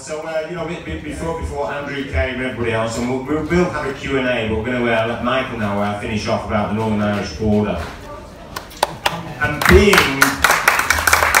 So, uh, you know, before before Andrew came and everybody else, and we'll, we'll, we'll have a Q&A, but we're going to uh, let Michael now uh, finish off about the Northern Irish border. And being,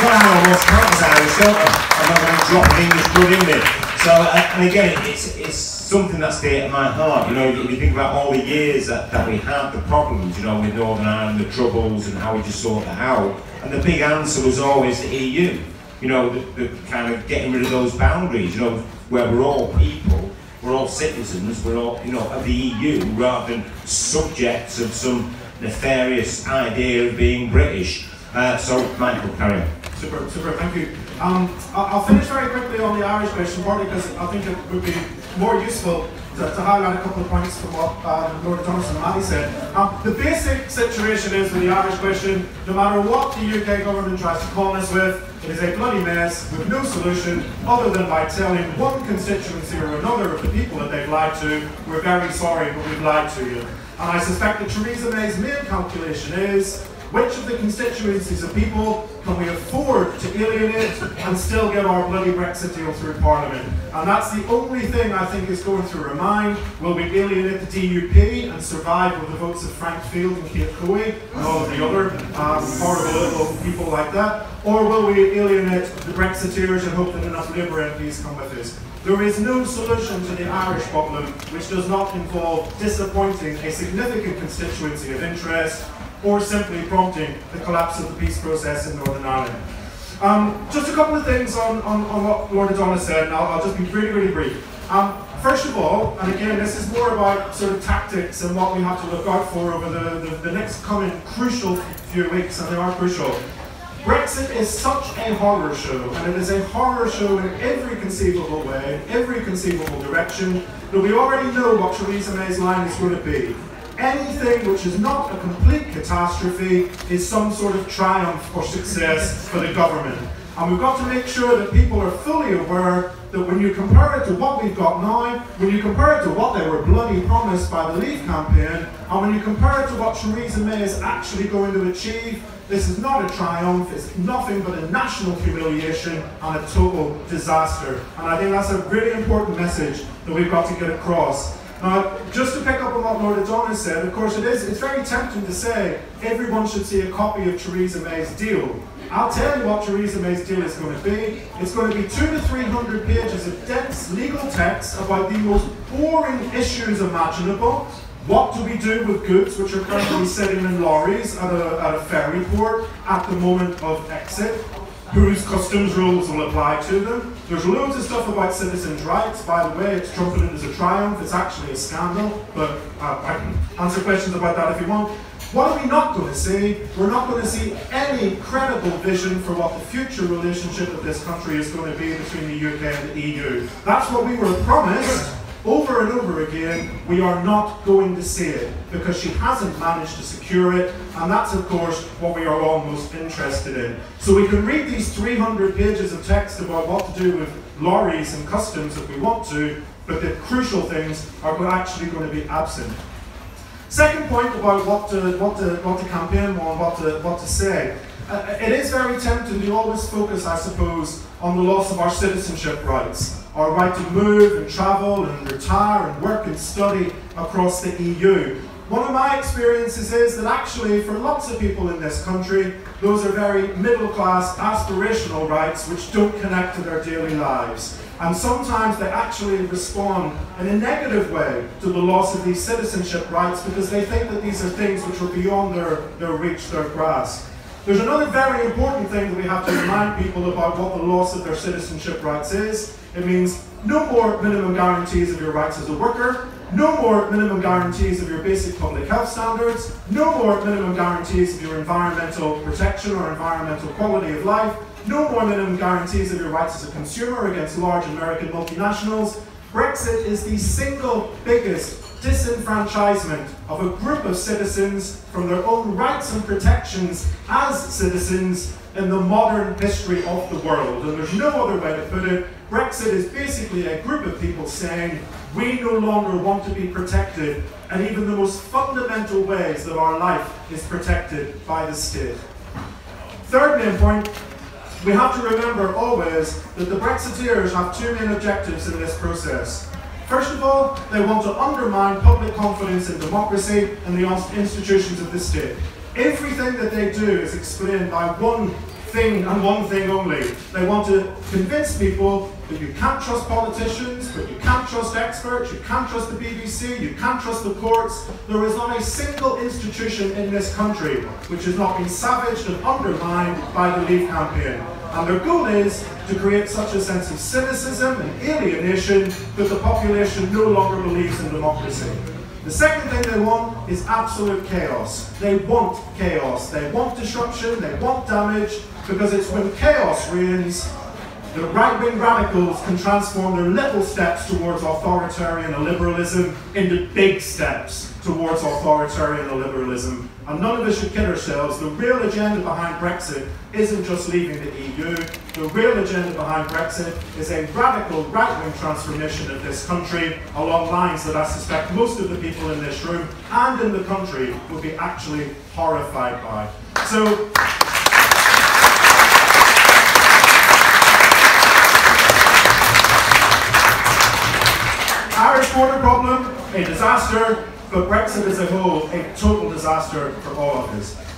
I almost counts Irish, don't? I'm not going to drop an English blood in there. So, uh, and again, it's, it's something that's dear to my heart. You know, if you think about all the years that, that we had, the problems, you know, with Northern Ireland, the troubles, and how we just sort it out, and the big answer was always the EU you know, the, the kind of getting rid of those boundaries, you know, where we're all people, we're all citizens, we're all, you know, of the EU rather than subjects of some nefarious idea of being British. Uh, so, Michael, carry on. Super, super, thank you. Um, I'll finish very quickly on the Irish question, partly because I think it would be more useful to, to highlight a couple of points from what um, Lord Thomas and Maddie said. Um, the basic situation is with the Irish question, no matter what the UK government tries to come us with, it is a bloody mess with no solution other than by telling one constituency or another of the people that they've lied to, we're very sorry, but we've lied to you. And I suspect that Theresa May's main calculation is which of the constituencies of people can we afford alienate and still get our bloody Brexit deal through Parliament? And that's the only thing I think is going through her mind. Will we alienate the DUP and survive with the votes of Frank Field and Kate Hoey and all of the other horrible people like that? Or will we alienate the Brexiteers and hope that enough Labour MPs come with us? There is no solution to the Irish problem which does not involve disappointing a significant constituency of interest or simply prompting the collapse of the peace process in Northern Ireland. Um, just a couple of things on, on, on what Lord Adonis said, and I'll, I'll, just be really, really brief. Um, first of all, and again, this is more about sort of tactics and what we have to look out for over the, the, the next coming crucial few weeks, and they are crucial. Brexit is such a horror show, and it is a horror show in every conceivable way, in every conceivable direction, that we already know what Theresa May's line is going to be anything which is not a complete catastrophe is some sort of triumph or success for the government. And we've got to make sure that people are fully aware that when you compare it to what we've got now, when you compare it to what they were bloody promised by the Leave campaign, and when you compare it to what Theresa May is actually going to achieve, this is not a triumph, it's nothing but a national humiliation and a total disaster. And I think that's a really important message that we've got to get across. Now, just to pick up on what Lord Adonis said, of course it is, it's very tempting to say everyone should see a copy of Theresa May's deal. I'll tell you what Theresa May's deal is going to be. It's going to be two to three hundred pages of dense legal text about the most boring issues imaginable. What do we do with goods which are currently sitting in lorries at a, at a ferry port at the moment of exit? Whose customs rules will apply to them. There's loads of stuff about citizens' rights. By the way, it's trumpeted as a triumph. It's actually a scandal, but uh, I can answer questions about that if you want. What are we not going to see? We're not going to see any credible vision for what the future relationship of this country is going to be between the UK and the EU. That's what we were promised over and over again, we are not going to see it because she hasn't managed to secure it, and that's, of course, what we are all most interested in. So we can read these 300 pages of text about what to do with lorries and customs if we want to, but the crucial things are actually going to be absent. Second point about what to, what to, what to campaign on, what to, what to say. Uh, it is very tempting to always focus, I suppose, on the loss of our citizenship rights our right to move and travel and retire and work and study across the EU. One of my experiences is that actually, for lots of people in this country, those are very middle class, aspirational rights which don't connect to their daily lives. And sometimes they actually respond in a negative way to the loss of these citizenship rights because they think that these are things which are beyond their, their reach, their grasp. There's another very important thing that we have to remind people about what the loss of their citizenship rights is. It means no more minimum guarantees of your rights as a worker, no more minimum guarantees of your basic public health standards, no more minimum guarantees of your environmental protection or environmental quality of life, no more minimum guarantees of your rights as a consumer against large American multinationals. Brexit is the single biggest disenfranchisement of a group of citizens from their own rights and protections as citizens in the modern history of the world. And there's no other way to put it. Brexit is basically a group of people saying, we no longer want to be protected, and even the most fundamental ways that our life is protected by the state. Third main point we have to remember always that the Brexiteers have two main objectives in this process. First of all, they want to undermine public confidence in democracy and the institutions of the state. Everything that they do is explained by one thing and one thing only. They want to convince people that you can't trust politicians, but you can't trust experts, you can't trust the BBC, you can't trust the courts. There is not a single institution in this country which has not been savaged and undermined by the Leave campaign. And their goal is to create such a sense of cynicism and alienation that the population no longer believes in democracy. The second thing they want is absolute chaos. They want chaos. They want disruption. They want damage because it's when chaos reigns the right-wing radicals can transform their little steps towards authoritarian liberalism into big steps towards authoritarian liberalism. And none of us should kid ourselves. The real agenda behind Brexit isn't just leaving the EU. The real agenda behind Brexit is a radical right-wing transformation of this country along lines that I suspect most of the people in this room and in the country would be actually horrified by. So Border problem, a disaster, but Brexit as a whole, a total disaster for all of us.